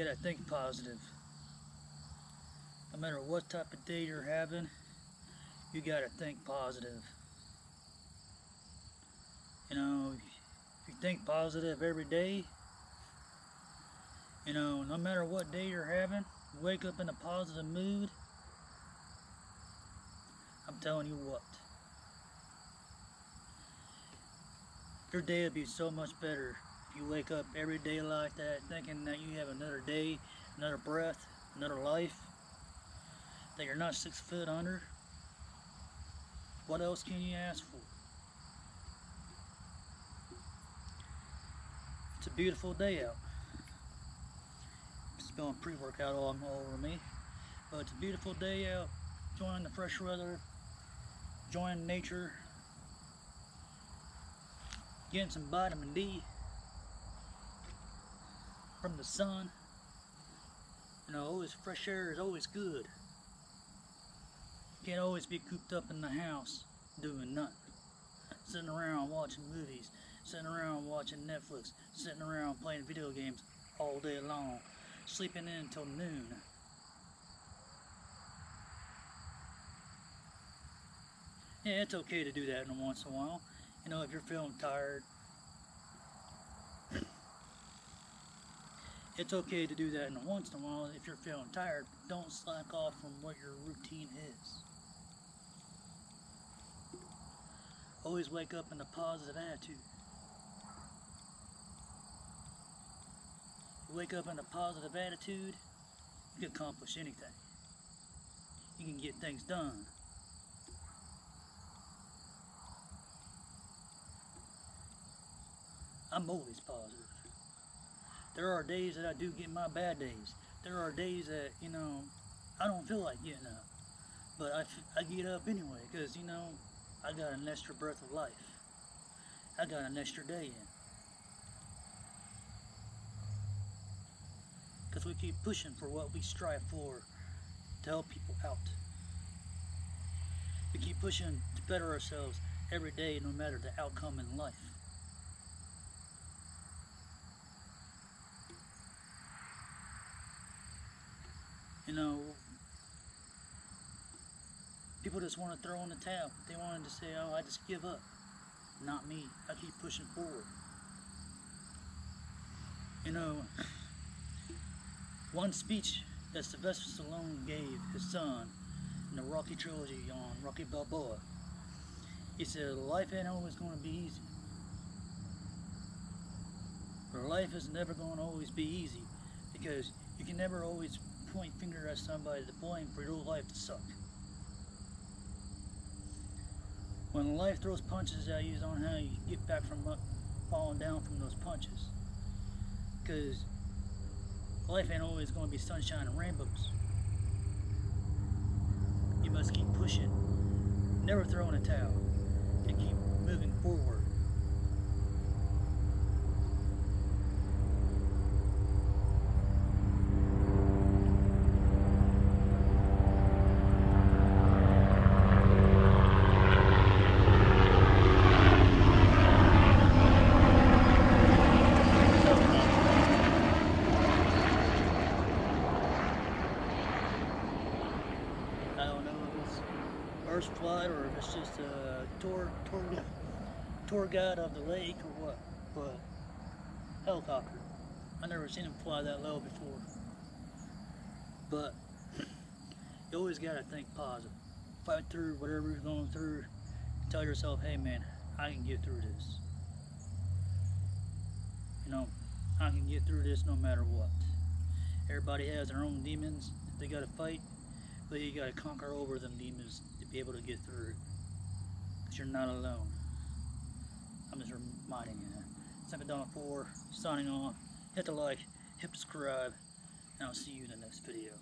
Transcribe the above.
You gotta think positive. No matter what type of day you're having, you gotta think positive. You know, if you think positive every day, you know, no matter what day you're having, you wake up in a positive mood. I'm telling you what. Your day will be so much better you wake up every day like that, thinking that you have another day, another breath, another life, that you're not six foot under. What else can you ask for? It's a beautiful day out. Spilling pre-workout all all over me. But it's a beautiful day out, enjoying the fresh weather, enjoying nature, getting some vitamin D from the sun. You know, always fresh air is always good. Can't always be cooped up in the house doing nothing. Sitting around watching movies, sitting around watching Netflix, sitting around playing video games all day long, sleeping in until noon. Yeah, it's okay to do that once in a while. You know, if you're feeling tired, it's okay to do that in once in a while if you're feeling tired. Don't slack off from what your routine is. Always wake up in a positive attitude. Wake up in a positive attitude, you can accomplish anything. You can get things done. I'm always positive. There are days that I do get my bad days. There are days that, you know, I don't feel like getting up. But I, I get up anyway because, you know, I got an extra breath of life. I got an extra day in. Because we keep pushing for what we strive for to help people out. We keep pushing to better ourselves every day, no matter the outcome in life. Know, people just want to throw in the towel. They wanted to say, oh, I just give up. Not me. I keep pushing forward. You know, one speech that Sylvester Stallone gave his son in the Rocky trilogy on Rocky Balboa, he said, life ain't always going to be easy. Life is never going to always be easy because you can never always point finger at somebody to blame for your life to suck. When life throws punches at you, know how you get back from falling down from those punches. Because life ain't always going to be sunshine and rainbows. You must keep pushing, never throw in a towel, and keep moving forward. I don't know if it's first flight or if it's just a tour tour tour guide of the lake or what, but helicopter. I never seen him fly that low before. But you always gotta think positive. Fight through whatever you're going through. Tell yourself, hey man, I can get through this. You know, I can get through this no matter what. Everybody has their own demons they gotta fight. But you gotta conquer over them demons be able to get through. Because you're not alone. I'm just reminding you that. Second Dawn 4, signing off. Hit the like, hit subscribe, and I'll see you in the next video.